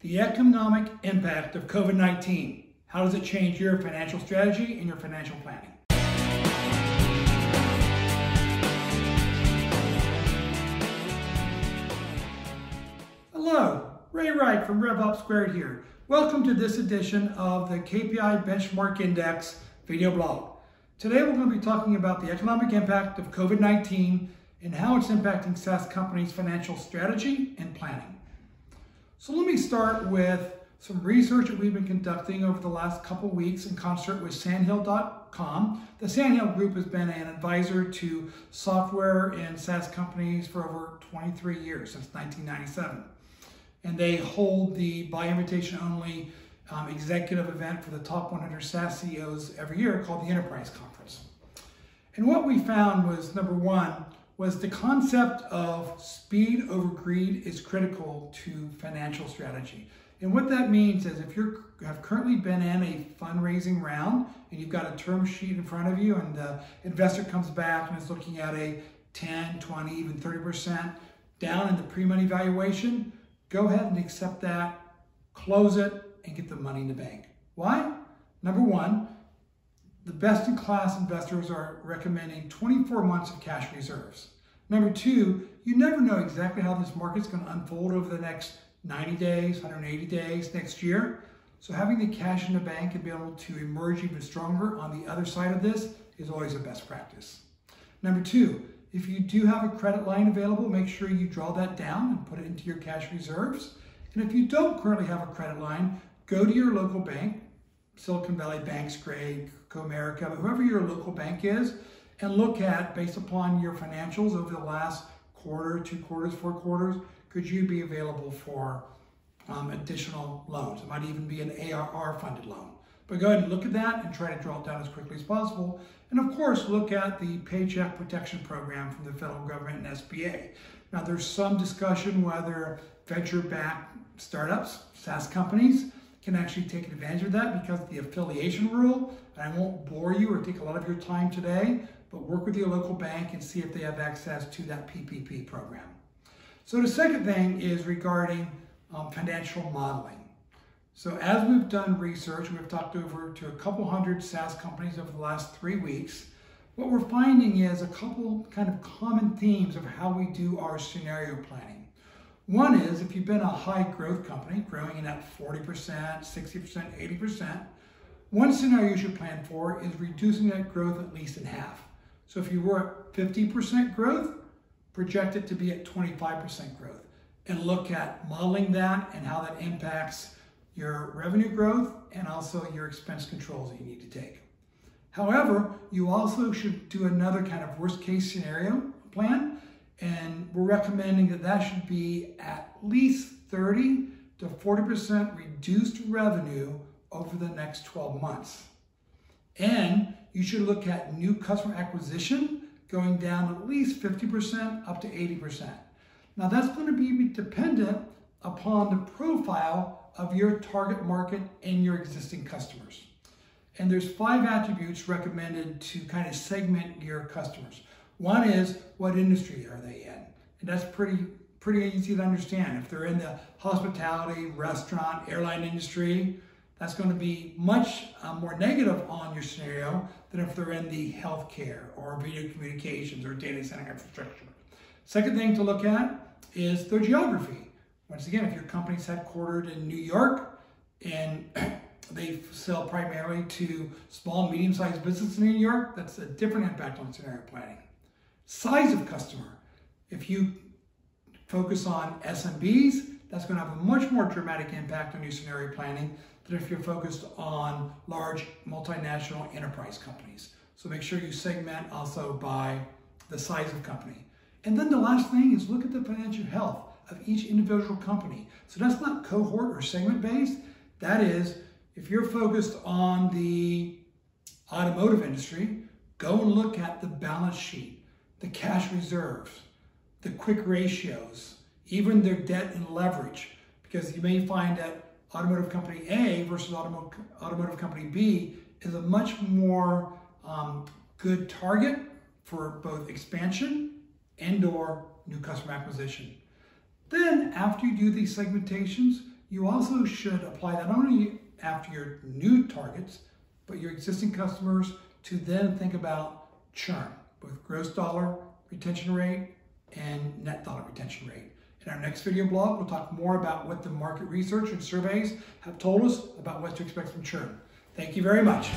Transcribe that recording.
The economic impact of COVID-19. How does it change your financial strategy and your financial planning? Hello, Ray Rike from RevOps Squared here. Welcome to this edition of the KPI Benchmark Index video blog. Today we're going to be talking about the economic impact of COVID-19 and how it's impacting SaaS companies' financial strategy and planning. So let me start with some research that we've been conducting over the last couple weeks in concert with Sandhill.com. The Sandhill Group has been an advisor to software and SaaS companies for over 23 years, since 1997. And they hold the by invitation only um, executive event for the top 100 SaaS CEOs every year called the Enterprise Conference. And what we found was number one, was the concept of speed over greed is critical to financial strategy. And what that means is if you have currently been in a fundraising round and you've got a term sheet in front of you and the investor comes back and is looking at a 10, 20, even 30% down in the pre-money valuation, go ahead and accept that, close it, and get the money in the bank. Why? Number one, the best in class investors are recommending 24 months of cash reserves. Number two, you never know exactly how this market's going to unfold over the next 90 days, 180 days, next year. So having the cash in the bank and being able to emerge even stronger on the other side of this is always a best practice. Number two, if you do have a credit line available, make sure you draw that down and put it into your cash reserves. And if you don't currently have a credit line, go to your local bank, Silicon Valley Banks, Grade, Comerica, whoever your local bank is, and look at, based upon your financials over the last quarter, two quarters, four quarters, could you be available for um, additional loans? It might even be an ARR funded loan. But go ahead and look at that and try to draw it down as quickly as possible. And of course, look at the Paycheck Protection Program from the federal government and SBA. Now, there's some discussion whether venture-backed startups, SaaS companies, can actually take advantage of that because of the affiliation rule. And I won't bore you or take a lot of your time today, but work with your local bank and see if they have access to that PPP program. So the second thing is regarding um, financial modeling. So as we've done research, we've talked over to a couple hundred SaaS companies over the last three weeks, what we're finding is a couple kind of common themes of how we do our scenario planning. One is if you've been a high growth company, growing in at 40%, 60%, 80%, one scenario you should plan for is reducing that growth at least in half. So if you were at 50% growth, project it to be at 25% growth and look at modeling that and how that impacts your revenue growth and also your expense controls that you need to take. However, you also should do another kind of worst case scenario plan and we're recommending that that should be at least 30 to 40% reduced revenue over the next 12 months. And you should look at new customer acquisition going down at least 50% up to 80%. Now that's going to be dependent upon the profile of your target market and your existing customers. And there's five attributes recommended to kind of segment your customers. One is what industry are they in? And that's pretty pretty easy to understand. If they're in the hospitality, restaurant, airline industry, that's going to be much uh, more negative on your scenario than if they're in the healthcare or video communications or data center infrastructure. Second thing to look at is their geography. Once again, if your company's headquartered in New York and they sell primarily to small, medium-sized businesses in New York, that's a different impact on scenario planning. Size of customer. If you focus on SMBs, that's going to have a much more dramatic impact on your scenario planning than if you're focused on large multinational enterprise companies. So make sure you segment also by the size of company. And then the last thing is look at the financial health of each individual company. So that's not cohort or segment based. That is, if you're focused on the automotive industry, go and look at the balance sheet the cash reserves, the quick ratios, even their debt and leverage, because you may find that automotive company A versus automotive, automotive company B is a much more um, good target for both expansion and or new customer acquisition. Then after you do these segmentations, you also should apply that not only after your new targets, but your existing customers to then think about churn, both gross dollar retention rate and net dollar retention rate. In our next video blog, we'll talk more about what the market research and surveys have told us about what to expect from churn. Thank you very much.